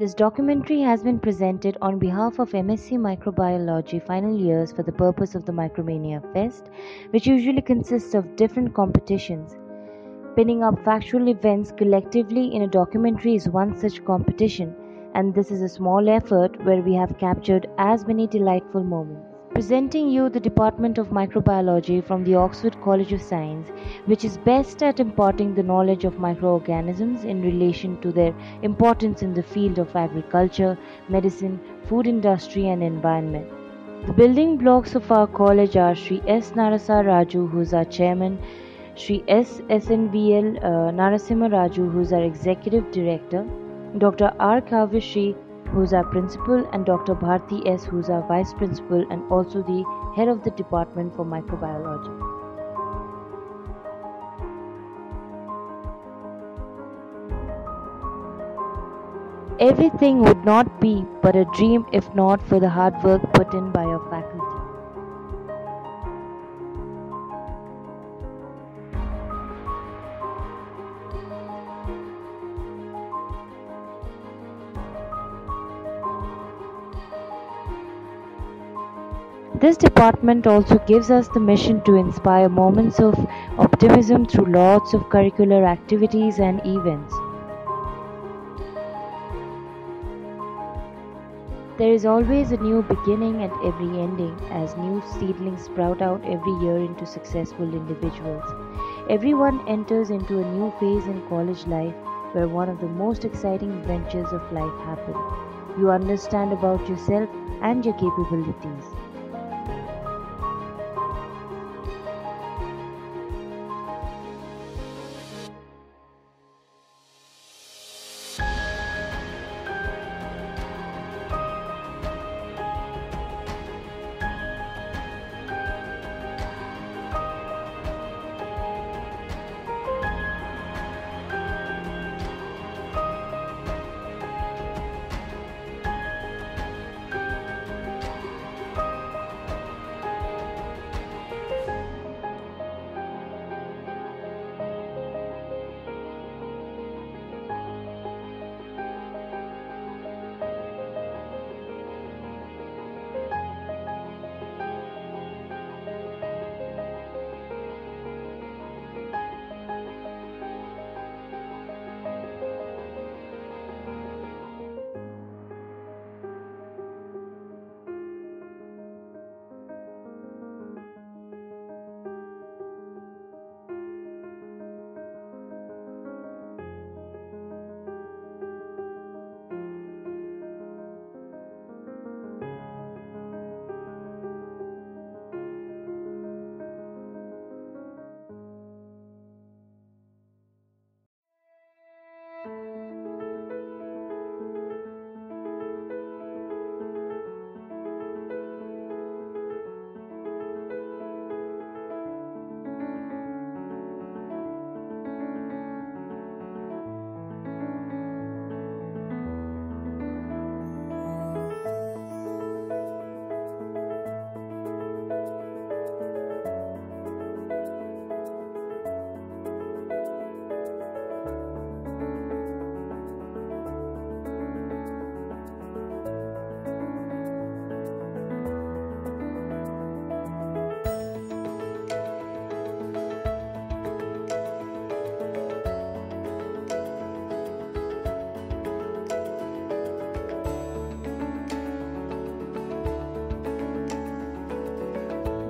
This documentary has been presented on behalf of MSc Microbiology final years for the purpose of the Micromania Fest, which usually consists of different competitions. Pinning up factual events collectively in a documentary is one such competition, and this is a small effort where we have captured as many delightful moments. Presenting you the Department of Microbiology from the Oxford College of Science, which is best at imparting the knowledge of microorganisms in relation to their importance in the field of agriculture, medicine, food industry, and environment. The building blocks of our college are Sri S. Narasa Raju, who is our chairman, Sri S. SNVL uh, Narasimha Raju, who is our executive director, Dr. R. Kavishri, who's our principal, and Dr. Bharti S., who's our vice principal and also the head of the department for microbiology. Everything would not be but a dream if not for the hard work put in by your faculty. This department also gives us the mission to inspire moments of optimism through lots of curricular activities and events. There is always a new beginning and every ending, as new seedlings sprout out every year into successful individuals. Everyone enters into a new phase in college life where one of the most exciting adventures of life happen. You understand about yourself and your capabilities.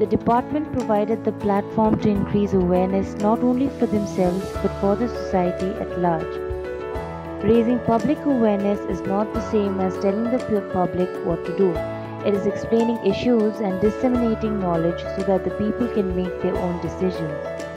The department provided the platform to increase awareness not only for themselves but for the society at large. Raising public awareness is not the same as telling the public what to do. It is explaining issues and disseminating knowledge so that the people can make their own decisions.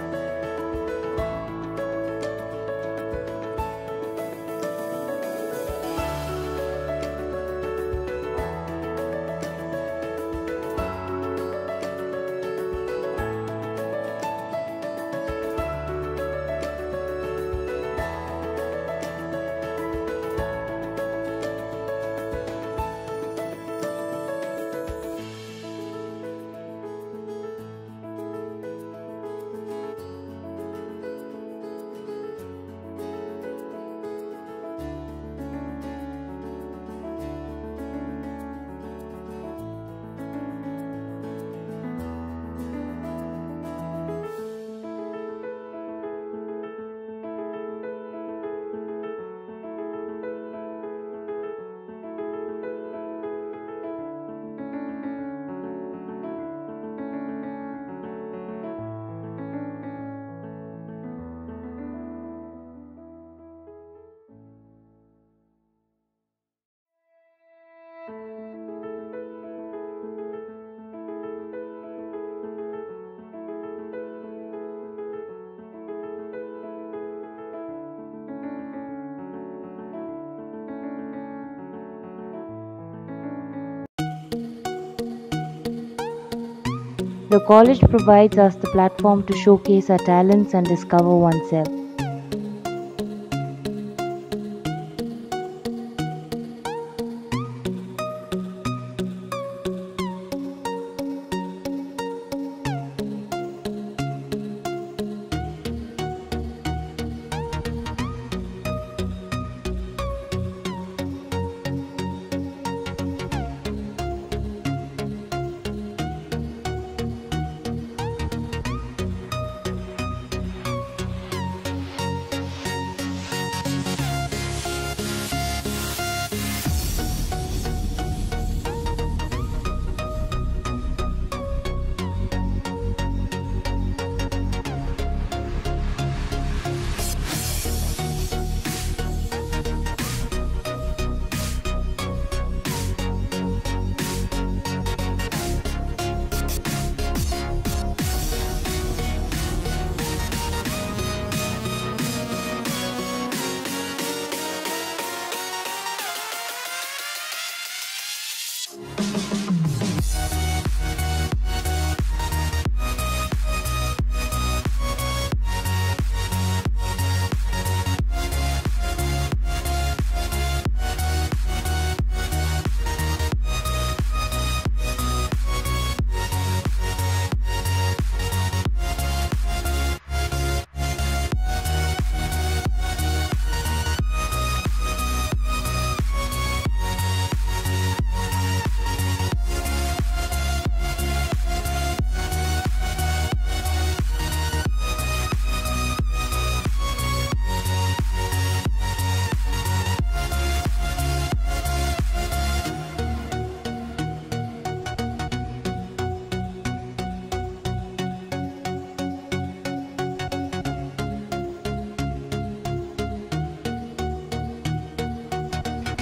The college provides us the platform to showcase our talents and discover oneself.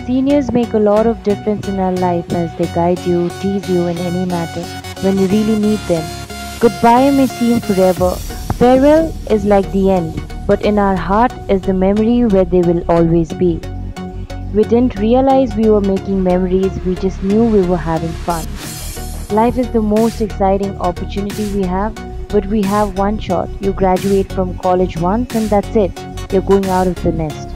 Seniors make a lot of difference in our life as they guide you, tease you in any matter when you really need them. Goodbye may seem forever. Farewell is like the end, but in our heart is the memory where they will always be. We didn't realize we were making memories, we just knew we were having fun. Life is the most exciting opportunity we have, but we have one shot. You graduate from college once and that's it. You're going out of the nest.